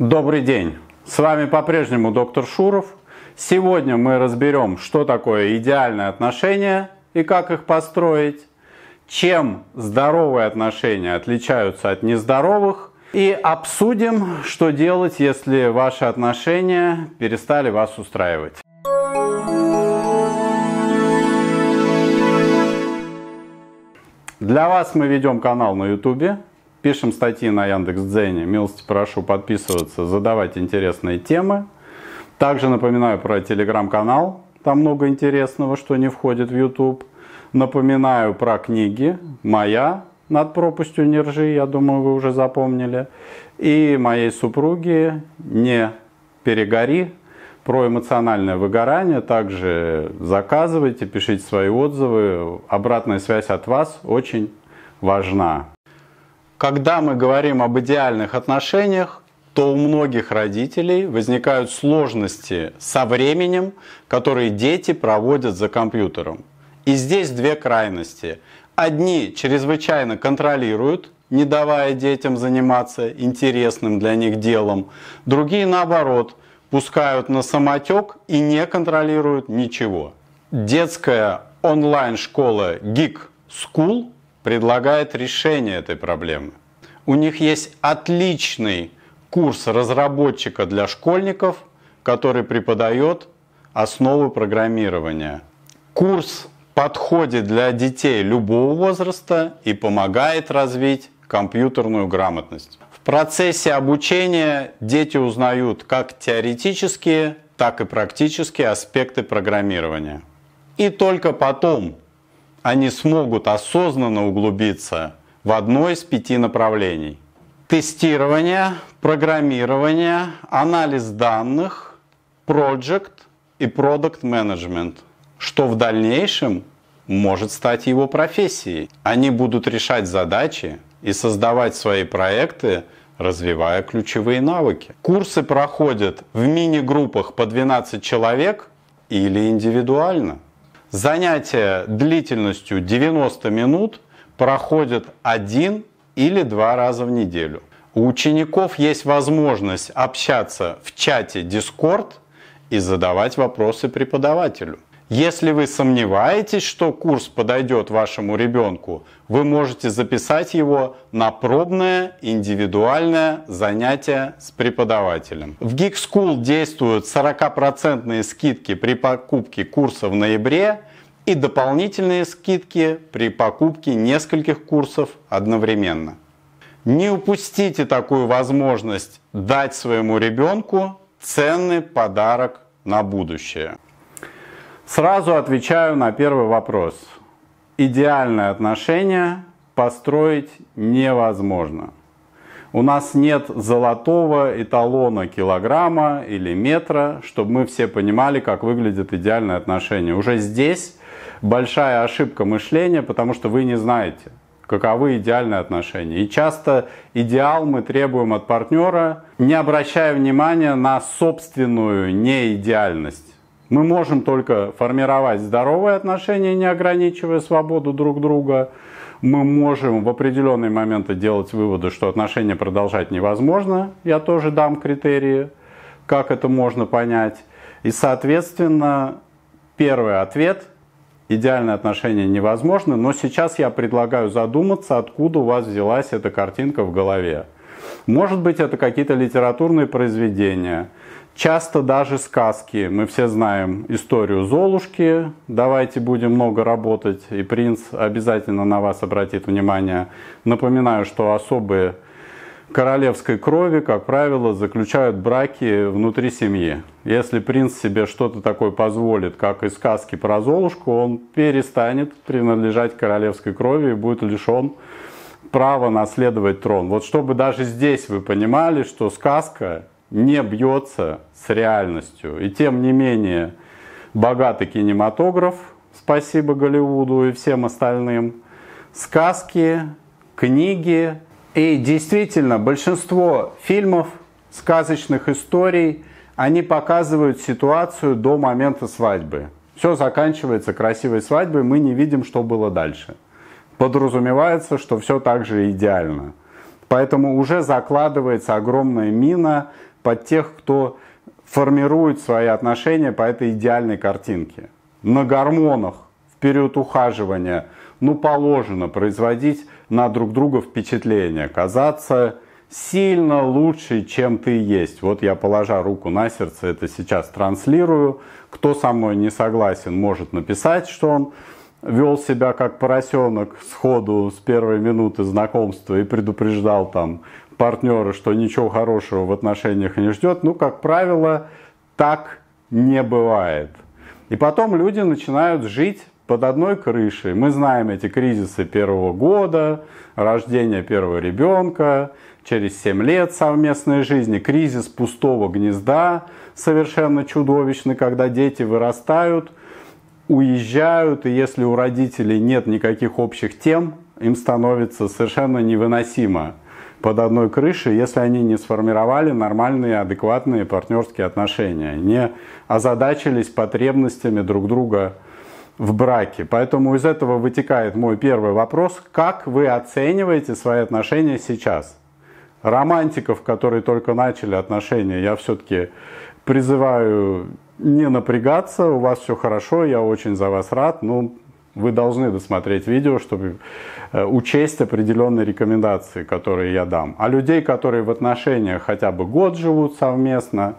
Добрый день! С вами по-прежнему доктор Шуров. Сегодня мы разберем, что такое идеальные отношения и как их построить, чем здоровые отношения отличаются от нездоровых, и обсудим, что делать, если ваши отношения перестали вас устраивать. Для вас мы ведем канал на YouTube, пишем статьи на Яндекс.Дзене. Милости прошу подписываться, задавать интересные темы. Также напоминаю про телеграм-канал, там много интересного, что не входит в YouTube. Напоминаю про книги «Моя», над пропастью не ржи, я думаю, вы уже запомнили. И моей супруги «Не перегори», про эмоциональное выгорание. Также заказывайте, пишите свои отзывы. Обратная связь от вас очень важна. Когда мы говорим об идеальных отношениях, то у многих родителей возникают сложности со временем, которые дети проводят за компьютером. И здесь две крайности. Одни чрезвычайно контролируют, не давая детям заниматься интересным для них делом. Другие, наоборот, пускают на самотек и не контролируют ничего. Детская онлайн-школа Geek School предлагает решение этой проблемы. У них есть отличный курс разработчика для школьников, который преподает основы программирования. Курс подходит для детей любого возраста и помогает развить компьютерную грамотность. В процессе обучения дети узнают как теоретические, так и практические аспекты программирования. И только потом они смогут осознанно углубиться в одно из пяти направлений. Тестирование, программирование, анализ данных, project и product management, что в дальнейшем может стать его профессией. Они будут решать задачи и создавать свои проекты, развивая ключевые навыки. Курсы проходят в мини-группах по 12 человек или индивидуально. Занятия длительностью 90 минут проходят один или два раза в неделю. У учеников есть возможность общаться в чате Discord и задавать вопросы преподавателю. Если вы сомневаетесь, что курс подойдет вашему ребенку, вы можете записать его на пробное индивидуальное занятие с преподавателем. В Geek School действуют 40% скидки при покупке курса в ноябре и дополнительные скидки при покупке нескольких курсов одновременно. Не упустите такую возможность дать своему ребенку ценный подарок на будущее. Сразу отвечаю на первый вопрос. Идеальное отношение построить невозможно. У нас нет золотого эталона килограмма или метра, чтобы мы все понимали, как выглядит идеальное отношение. Уже здесь большая ошибка мышления, потому что вы не знаете, каковы идеальные отношения. И часто идеал мы требуем от партнера, не обращая внимания на собственную неидеальность. Мы можем только формировать здоровые отношения, не ограничивая свободу друг друга. Мы можем в определенные моменты делать выводы, что отношения продолжать невозможно. Я тоже дам критерии, как это можно понять. И, соответственно, первый ответ – идеальные отношения невозможно, но сейчас я предлагаю задуматься, откуда у вас взялась эта картинка в голове. Может быть, это какие-то литературные произведения – Часто даже сказки. Мы все знаем историю Золушки. Давайте будем много работать, и принц обязательно на вас обратит внимание. Напоминаю, что особые королевской крови, как правило, заключают браки внутри семьи. Если принц себе что-то такое позволит, как и сказки про Золушку, он перестанет принадлежать королевской крови и будет лишен права наследовать трон. Вот чтобы даже здесь вы понимали, что сказка не бьется с реальностью. И тем не менее, богатый кинематограф, спасибо Голливуду и всем остальным, сказки, книги. И действительно, большинство фильмов, сказочных историй, они показывают ситуацию до момента свадьбы. Все заканчивается красивой свадьбой, мы не видим, что было дальше. Подразумевается, что все так же идеально. Поэтому уже закладывается огромная мина под тех, кто формирует свои отношения по этой идеальной картинке. На гормонах в период ухаживания, ну, положено производить на друг друга впечатление, казаться сильно лучше, чем ты есть. Вот я, положа руку на сердце, это сейчас транслирую. Кто со мной не согласен, может написать, что он вел себя как поросенок сходу с первой минуты знакомства и предупреждал там партнера, что ничего хорошего в отношениях не ждет. Ну, как правило, так не бывает. И потом люди начинают жить под одной крышей. Мы знаем эти кризисы первого года, рождения первого ребенка, через 7 лет совместной жизни, кризис пустого гнезда, совершенно чудовищный, когда дети вырастают, уезжают, и если у родителей нет никаких общих тем, им становится совершенно невыносимо под одной крышей, если они не сформировали нормальные, адекватные партнерские отношения, не озадачились потребностями друг друга в браке. Поэтому из этого вытекает мой первый вопрос. Как вы оцениваете свои отношения сейчас? Романтиков, которые только начали отношения, я все-таки призываю не напрягаться, у вас все хорошо, я очень за вас рад, но ну, вы должны досмотреть видео, чтобы э, учесть определенные рекомендации, которые я дам. А людей, которые в отношениях хотя бы год живут совместно,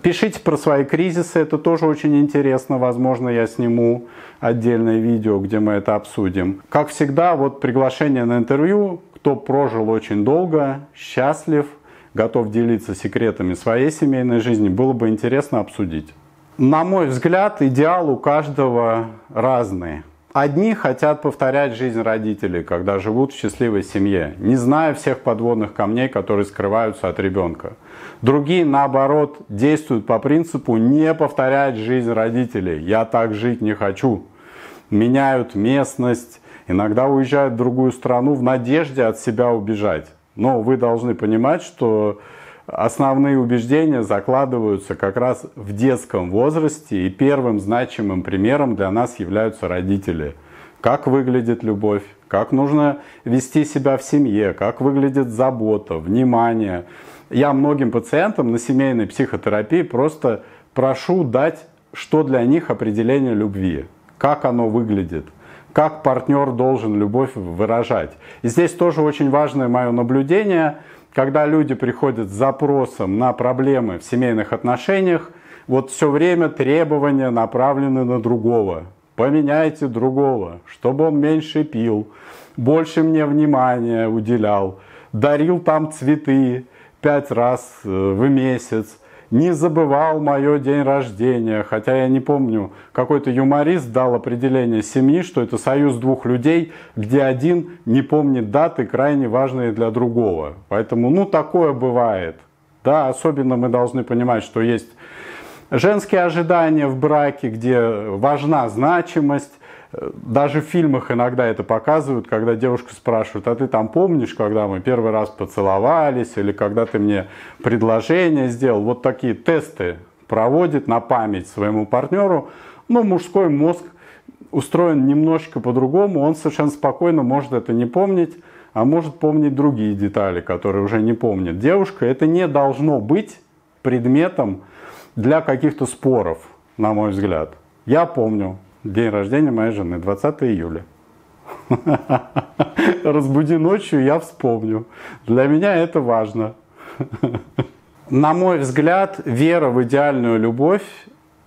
Пишите про свои кризисы, это тоже очень интересно. Возможно, я сниму отдельное видео, где мы это обсудим. Как всегда, вот приглашение на интервью. Кто прожил очень долго, счастлив, готов делиться секретами своей семейной жизни, было бы интересно обсудить. На мой взгляд, идеал у каждого разный. Одни хотят повторять жизнь родителей, когда живут в счастливой семье, не зная всех подводных камней, которые скрываются от ребенка. Другие, наоборот, действуют по принципу не повторять жизнь родителей. Я так жить не хочу. Меняют местность, иногда уезжают в другую страну в надежде от себя убежать. Но вы должны понимать, что основные убеждения закладываются как раз в детском возрасте, и первым значимым примером для нас являются родители. Как выглядит любовь, как нужно вести себя в семье, как выглядит забота, внимание. Я многим пациентам на семейной психотерапии просто прошу дать, что для них определение любви, как оно выглядит – как партнер должен любовь выражать. И здесь тоже очень важное мое наблюдение – когда люди приходят с запросом на проблемы в семейных отношениях, вот все время требования направлены на другого. Поменяйте другого, чтобы он меньше пил, больше мне внимания уделял, дарил там цветы пять раз э, в месяц, не забывал мое день рождения, хотя я не помню, какой-то юморист дал определение семьи, что это союз двух людей, где один не помнит даты, крайне важные для другого. Поэтому, ну, такое бывает. Да, особенно мы должны понимать, что есть женские ожидания в браке, где важна значимость, даже в фильмах иногда это показывают, когда девушка спрашивает, а ты там помнишь, когда мы первый раз поцеловались, или когда ты мне предложение сделал. Вот такие тесты проводит на память своему партнеру. Но мужской мозг устроен немножечко по-другому, он совершенно спокойно может это не помнить, а может помнить другие детали, которые уже не помнит девушка. Это не должно быть предметом для каких-то споров, на мой взгляд. Я помню, День рождения моей жены, 20 июля. Разбуди ночью, я вспомню. Для меня это важно. На мой взгляд, вера в идеальную любовь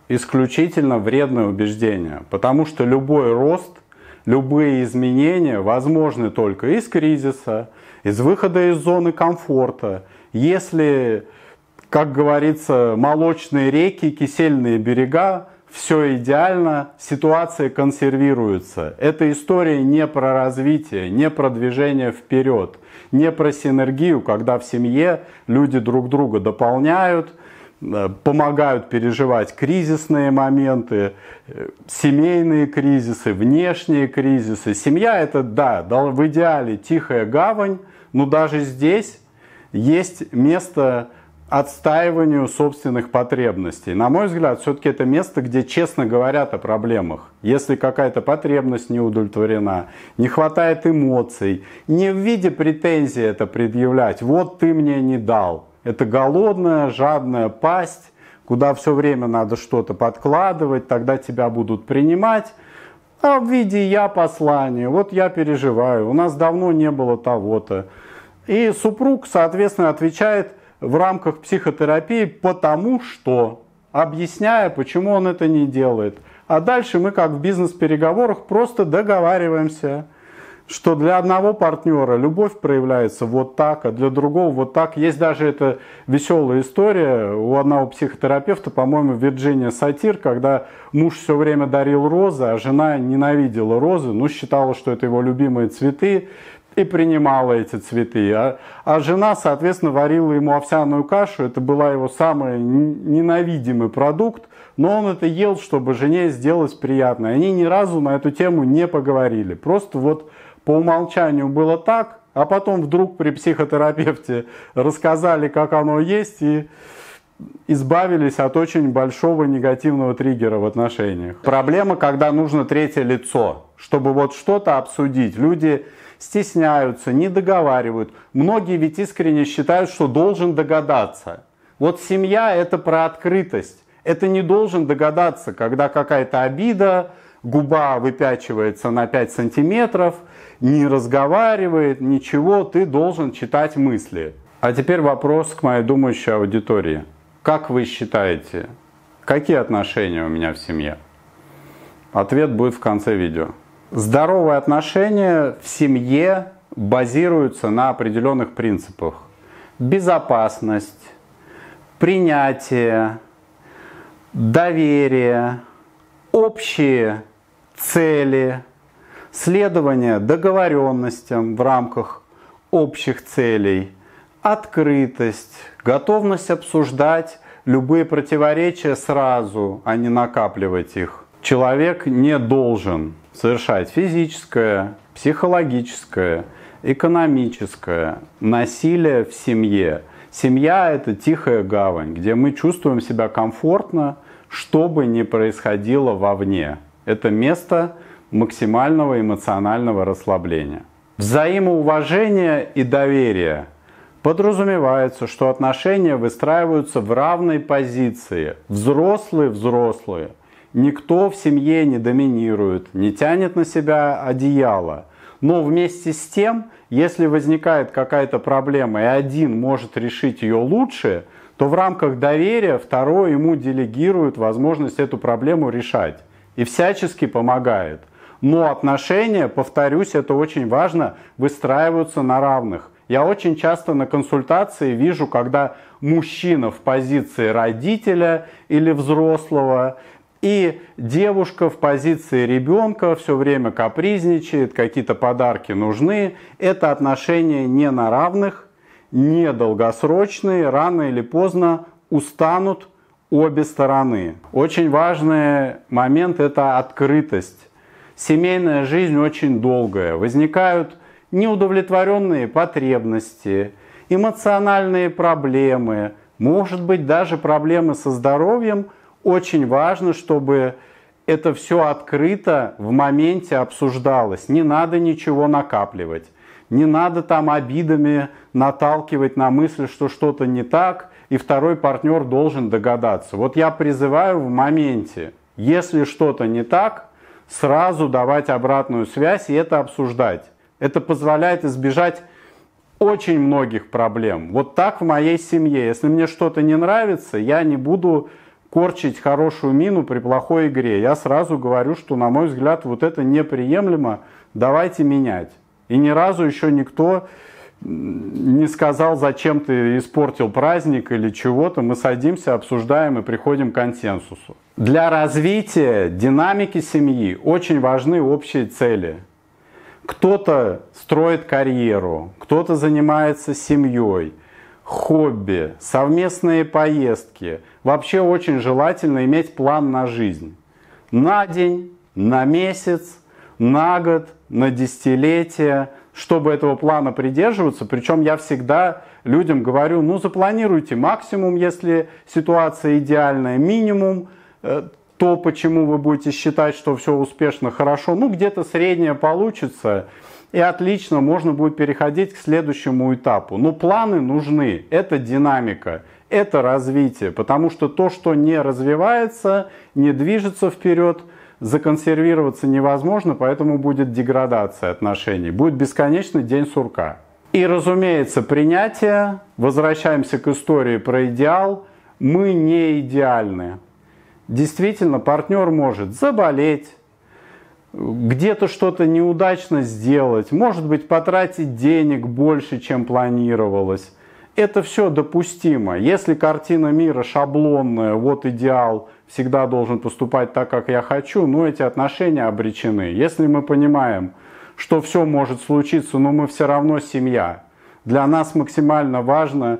исключительно вредное убеждение, потому что любой рост, любые изменения возможны только из кризиса, из выхода из зоны комфорта. Если, как говорится, молочные реки, кисельные берега все идеально, ситуация консервируется. Эта история не про развитие, не про движение вперед, не про синергию, когда в семье люди друг друга дополняют, э, помогают переживать кризисные моменты, э, семейные кризисы, внешние кризисы. Семья это, да, в идеале тихая гавань, но даже здесь есть место отстаиванию собственных потребностей. На мой взгляд, все-таки это место, где честно говорят о проблемах. Если какая-то потребность не удовлетворена, не хватает эмоций, не в виде претензий это предъявлять, вот ты мне не дал. Это голодная, жадная пасть, куда все время надо что-то подкладывать, тогда тебя будут принимать. А в виде я послания, вот я переживаю, у нас давно не было того-то. И супруг, соответственно, отвечает в рамках психотерапии потому что, объясняя, почему он это не делает. А дальше мы, как в бизнес-переговорах, просто договариваемся, что для одного партнера любовь проявляется вот так, а для другого вот так. Есть даже эта веселая история у одного психотерапевта, по-моему, Вирджиния Сатир, когда муж все время дарил розы, а жена ненавидела розы, ну, считала, что это его любимые цветы, и принимала эти цветы. А, а жена, соответственно, варила ему овсяную кашу. Это была его самый ненавидимый продукт. Но он это ел, чтобы жене сделать приятно. Они ни разу на эту тему не поговорили. Просто вот по умолчанию было так, а потом вдруг при психотерапевте рассказали, как оно есть, и избавились от очень большого негативного триггера в отношениях. Проблема, когда нужно третье лицо, чтобы вот что-то обсудить. Люди стесняются, не договаривают. Многие ведь искренне считают, что должен догадаться. Вот семья это про открытость. Это не должен догадаться, когда какая-то обида, губа выпячивается на 5 сантиметров, не разговаривает, ничего, ты должен читать мысли. А теперь вопрос к моей думающей аудитории. Как вы считаете, какие отношения у меня в семье? Ответ будет в конце видео. Здоровые отношения в семье базируются на определенных принципах. Безопасность, принятие, доверие, общие цели, следование договоренностям в рамках общих целей, открытость, готовность обсуждать любые противоречия сразу, а не накапливать их. Человек не должен совершать физическое, психологическое, экономическое насилие в семье. Семья – это тихая гавань, где мы чувствуем себя комфортно, что бы ни происходило вовне. Это место максимального эмоционального расслабления. Взаимоуважение и доверие подразумевается, что отношения выстраиваются в равной позиции. Взрослые-взрослые – Никто в семье не доминирует, не тянет на себя одеяло. Но вместе с тем, если возникает какая-то проблема, и один может решить ее лучше, то в рамках доверия второй ему делегирует возможность эту проблему решать и всячески помогает. Но отношения, повторюсь, это очень важно, выстраиваются на равных. Я очень часто на консультации вижу, когда мужчина в позиции родителя или взрослого, и девушка в позиции ребенка все время капризничает, какие-то подарки нужны. Это отношения не на равных, не долгосрочные, рано или поздно устанут обе стороны. Очень важный момент – это открытость. Семейная жизнь очень долгая. Возникают неудовлетворенные потребности, эмоциональные проблемы, может быть даже проблемы со здоровьем – очень важно, чтобы это все открыто в моменте обсуждалось. Не надо ничего накапливать. Не надо там обидами наталкивать на мысль, что что-то не так, и второй партнер должен догадаться. Вот я призываю в моменте, если что-то не так, сразу давать обратную связь и это обсуждать. Это позволяет избежать очень многих проблем. Вот так в моей семье. Если мне что-то не нравится, я не буду корчить хорошую мину при плохой игре. Я сразу говорю, что, на мой взгляд, вот это неприемлемо, давайте менять. И ни разу еще никто не сказал, зачем ты испортил праздник или чего-то. Мы садимся, обсуждаем и приходим к консенсусу. Для развития динамики семьи очень важны общие цели. Кто-то строит карьеру, кто-то занимается семьей – хобби, совместные поездки. Вообще очень желательно иметь план на жизнь. На день, на месяц, на год, на десятилетие, чтобы этого плана придерживаться. Причем я всегда людям говорю, ну запланируйте максимум, если ситуация идеальная, минимум, э, то, почему вы будете считать, что все успешно, хорошо, ну где-то среднее получится – и отлично, можно будет переходить к следующему этапу. Но планы нужны, это динамика, это развитие, потому что то, что не развивается, не движется вперед, законсервироваться невозможно, поэтому будет деградация отношений, будет бесконечный день сурка. И, разумеется, принятие, возвращаемся к истории про идеал, мы не идеальны. Действительно, партнер может заболеть, где-то что-то неудачно сделать, может быть, потратить денег больше, чем планировалось. Это все допустимо. Если картина мира шаблонная, вот идеал, всегда должен поступать так, как я хочу, ну эти отношения обречены. Если мы понимаем, что все может случиться, но мы все равно семья, для нас максимально важно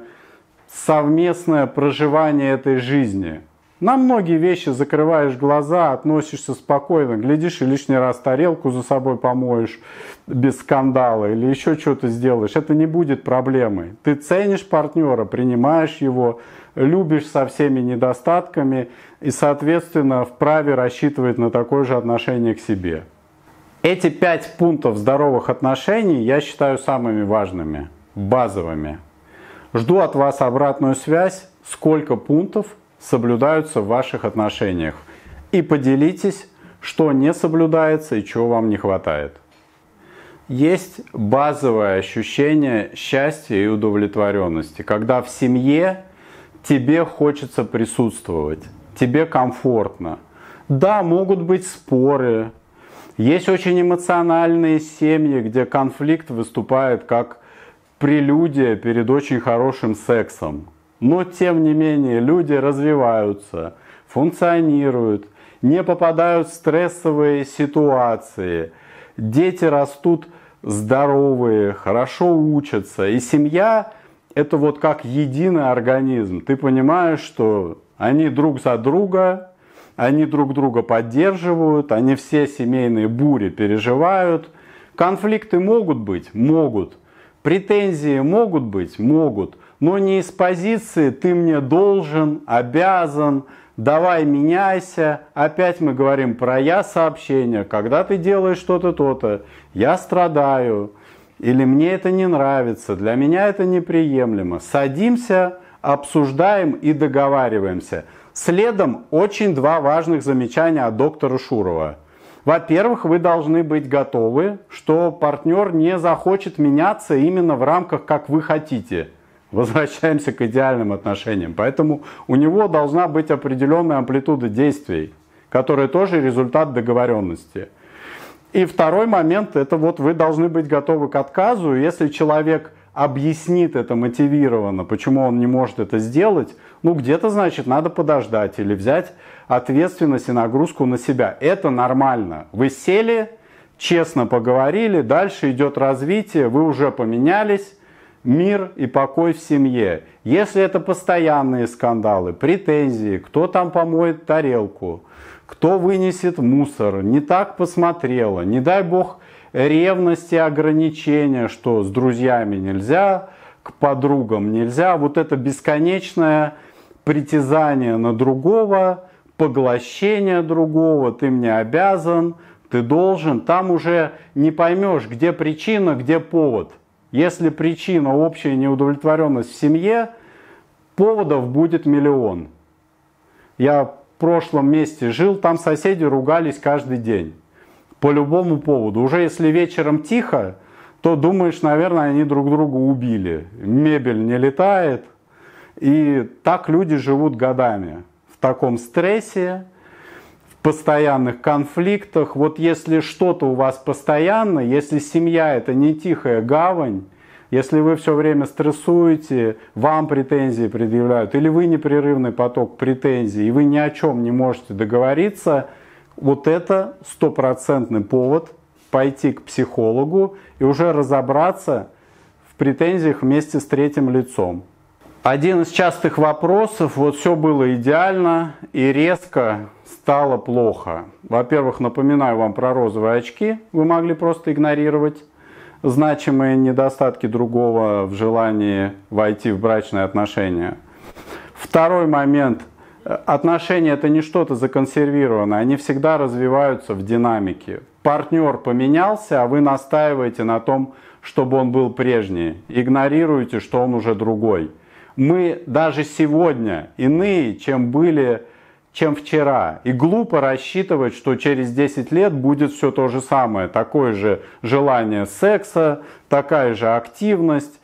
совместное проживание этой жизни – на многие вещи закрываешь глаза, относишься спокойно, глядишь и лишний раз тарелку за собой помоешь без скандала или еще что-то сделаешь. Это не будет проблемой. Ты ценишь партнера, принимаешь его, любишь со всеми недостатками и, соответственно, вправе рассчитывать на такое же отношение к себе. Эти пять пунктов здоровых отношений я считаю самыми важными, базовыми. Жду от вас обратную связь, сколько пунктов соблюдаются в ваших отношениях. И поделитесь, что не соблюдается и чего вам не хватает. Есть базовое ощущение счастья и удовлетворенности, когда в семье тебе хочется присутствовать, тебе комфортно. Да, могут быть споры, есть очень эмоциональные семьи, где конфликт выступает как прелюдия перед очень хорошим сексом. Но тем не менее люди развиваются, функционируют, не попадают в стрессовые ситуации. Дети растут здоровые, хорошо учатся. И семья это вот как единый организм. Ты понимаешь, что они друг за друга, они друг друга поддерживают, они все семейные бури переживают. Конфликты могут быть? Могут. Претензии могут быть? Могут но не из позиции «ты мне должен», «обязан», «давай меняйся». Опять мы говорим про «я» сообщение. Когда ты делаешь что-то, то-то, я страдаю, или мне это не нравится, для меня это неприемлемо. Садимся, обсуждаем и договариваемся. Следом очень два важных замечания от доктора Шурова. Во-первых, вы должны быть готовы, что партнер не захочет меняться именно в рамках, как вы хотите – возвращаемся к идеальным отношениям. Поэтому у него должна быть определенная амплитуда действий, которая тоже результат договоренности. И второй момент, это вот вы должны быть готовы к отказу. Если человек объяснит это мотивированно, почему он не может это сделать, ну где-то, значит, надо подождать или взять ответственность и нагрузку на себя. Это нормально. Вы сели, честно поговорили, дальше идет развитие, вы уже поменялись, мир и покой в семье. Если это постоянные скандалы, претензии, кто там помоет тарелку, кто вынесет мусор, не так посмотрела, не дай бог ревности, ограничения, что с друзьями нельзя, к подругам нельзя, вот это бесконечное притязание на другого, поглощение другого, ты мне обязан, ты должен, там уже не поймешь, где причина, где повод – если причина общая неудовлетворенность в семье, поводов будет миллион. Я в прошлом месте жил, там соседи ругались каждый день. По любому поводу. Уже если вечером тихо, то думаешь, наверное, они друг друга убили. Мебель не летает. И так люди живут годами. В таком стрессе, постоянных конфликтах. Вот если что-то у вас постоянно, если семья это не тихая гавань, если вы все время стрессуете, вам претензии предъявляют, или вы непрерывный поток претензий, и вы ни о чем не можете договориться, вот это стопроцентный повод пойти к психологу и уже разобраться в претензиях вместе с третьим лицом. Один из частых вопросов, вот все было идеально и резко стало плохо. Во-первых, напоминаю вам про розовые очки, вы могли просто игнорировать значимые недостатки другого в желании войти в брачные отношения. Второй момент, отношения это не что-то законсервированное, они всегда развиваются в динамике. Партнер поменялся, а вы настаиваете на том, чтобы он был прежний. Игнорируете, что он уже другой. Мы даже сегодня иные, чем были, чем вчера. И глупо рассчитывать, что через 10 лет будет все то же самое. Такое же желание секса, такая же активность,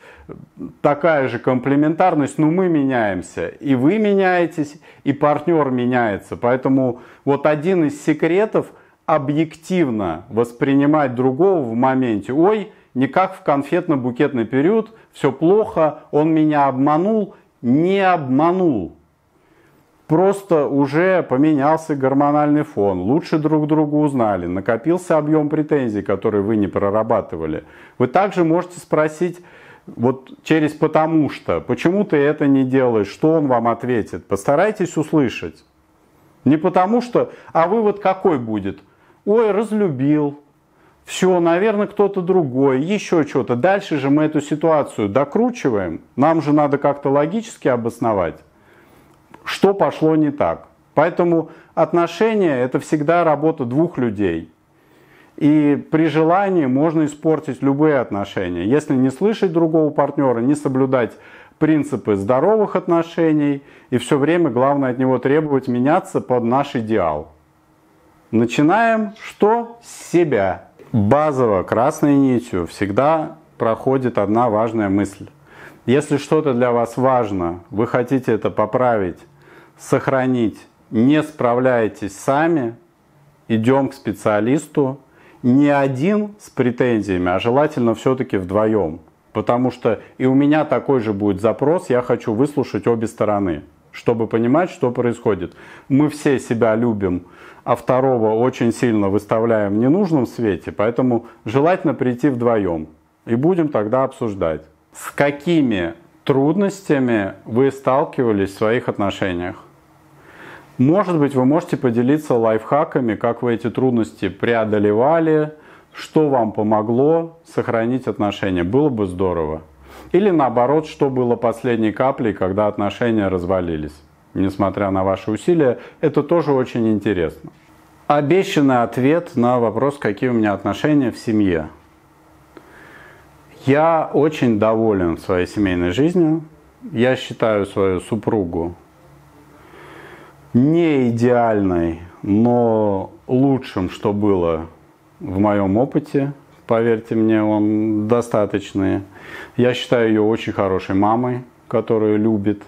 такая же комплементарность, но мы меняемся. И вы меняетесь, и партнер меняется. Поэтому вот один из секретов объективно воспринимать другого в моменте. Ой, не как в конфетно-букетный период, все плохо, он меня обманул, не обманул. Просто уже поменялся гормональный фон, лучше друг друга узнали, накопился объем претензий, которые вы не прорабатывали. Вы также можете спросить, вот через «потому что», почему ты это не делаешь, что он вам ответит. Постарайтесь услышать. Не потому что, а вывод какой будет? Ой, разлюбил, все, наверное, кто-то другой, еще что-то. Дальше же мы эту ситуацию докручиваем. Нам же надо как-то логически обосновать, что пошло не так. Поэтому отношения это всегда работа двух людей. И при желании можно испортить любые отношения. Если не слышать другого партнера, не соблюдать принципы здоровых отношений и все время главное от него требовать меняться под наш идеал. Начинаем что? С себя. Базово красной нитью всегда проходит одна важная мысль. Если что-то для вас важно, вы хотите это поправить, сохранить, не справляетесь сами, идем к специалисту, не один с претензиями, а желательно все-таки вдвоем. Потому что и у меня такой же будет запрос, я хочу выслушать обе стороны, чтобы понимать, что происходит. Мы все себя любим, а второго очень сильно выставляем в ненужном свете, поэтому желательно прийти вдвоем. И будем тогда обсуждать, с какими трудностями вы сталкивались в своих отношениях. Может быть, вы можете поделиться лайфхаками, как вы эти трудности преодолевали, что вам помогло сохранить отношения. Было бы здорово. Или наоборот, что было последней каплей, когда отношения развалились несмотря на ваши усилия, это тоже очень интересно. Обещанный ответ на вопрос, какие у меня отношения в семье. Я очень доволен своей семейной жизнью. Я считаю свою супругу не идеальной, но лучшим, что было в моем опыте. Поверьте мне, он достаточный. Я считаю ее очень хорошей мамой, которую любит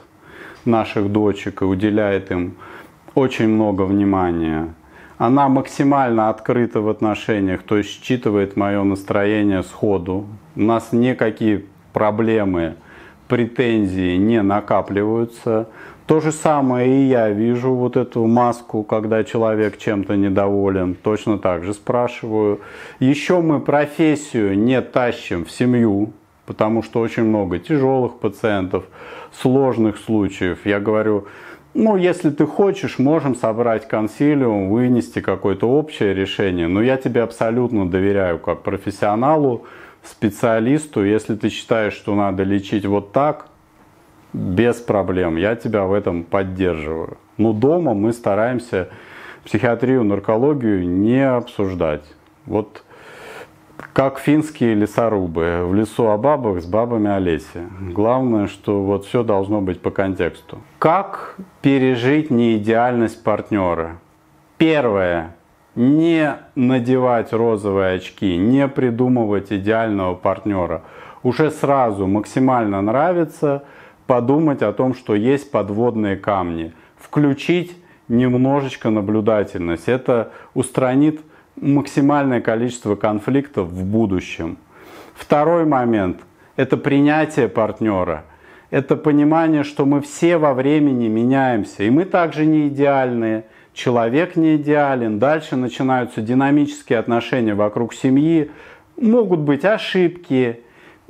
наших дочек и уделяет им очень много внимания. Она максимально открыта в отношениях, то есть считывает мое настроение сходу. У нас никакие проблемы, претензии не накапливаются. То же самое и я вижу вот эту маску, когда человек чем-то недоволен, точно так же спрашиваю. Еще мы профессию не тащим в семью, потому что очень много тяжелых пациентов, сложных случаев. Я говорю, ну, если ты хочешь, можем собрать консилиум, вынести какое-то общее решение, но я тебе абсолютно доверяю как профессионалу, специалисту. Если ты считаешь, что надо лечить вот так, без проблем, я тебя в этом поддерживаю. Но дома мы стараемся психиатрию, наркологию не обсуждать. Вот как финские лесорубы. В лесу о бабах с бабами о лесе. Главное, что вот все должно быть по контексту. Как пережить неидеальность партнера? Первое. Не надевать розовые очки, не придумывать идеального партнера. Уже сразу максимально нравится подумать о том, что есть подводные камни. Включить немножечко наблюдательность. Это устранит максимальное количество конфликтов в будущем. Второй момент – это принятие партнера. Это понимание, что мы все во времени меняемся, и мы также не идеальные. Человек не идеален. Дальше начинаются динамические отношения вокруг семьи. Могут быть ошибки,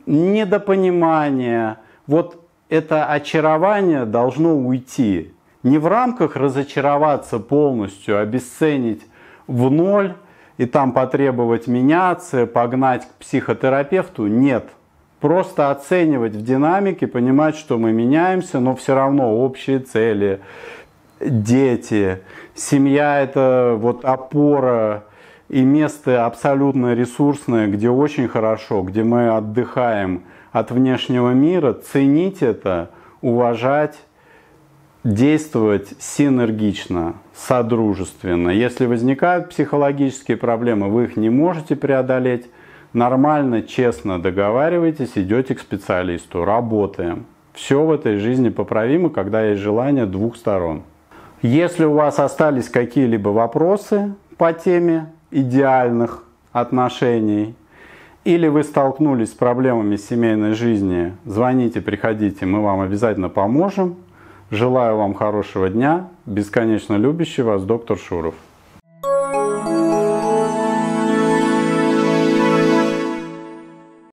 недопонимания. Вот это очарование должно уйти. Не в рамках разочароваться полностью, обесценить в ноль, и там потребовать меняться, погнать к психотерапевту, нет. Просто оценивать в динамике, понимать, что мы меняемся, но все равно общие цели, дети. Семья это вот опора и место абсолютно ресурсное, где очень хорошо, где мы отдыхаем от внешнего мира. Ценить это, уважать, действовать синергично, содружественно. Если возникают психологические проблемы, вы их не можете преодолеть, нормально, честно договаривайтесь, идете к специалисту, работаем. Все в этой жизни поправимо, когда есть желание двух сторон. Если у вас остались какие-либо вопросы по теме идеальных отношений, или вы столкнулись с проблемами семейной жизни, звоните, приходите, мы вам обязательно поможем. Желаю вам хорошего дня. Бесконечно любящий вас доктор Шуров.